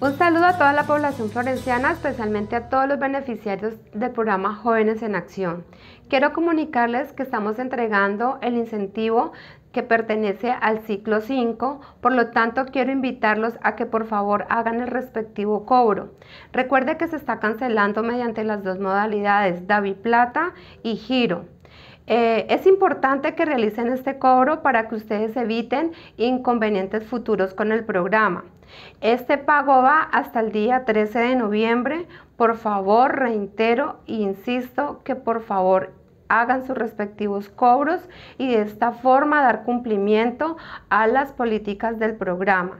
Un saludo a toda la población florenciana, especialmente a todos los beneficiarios del programa Jóvenes en Acción. Quiero comunicarles que estamos entregando el incentivo que pertenece al ciclo 5, por lo tanto quiero invitarlos a que por favor hagan el respectivo cobro. Recuerde que se está cancelando mediante las dos modalidades, Davi Plata y Giro. Eh, es importante que realicen este cobro para que ustedes eviten inconvenientes futuros con el programa. Este pago va hasta el día 13 de noviembre. Por favor, reitero e insisto que por favor hagan sus respectivos cobros y de esta forma dar cumplimiento a las políticas del programa.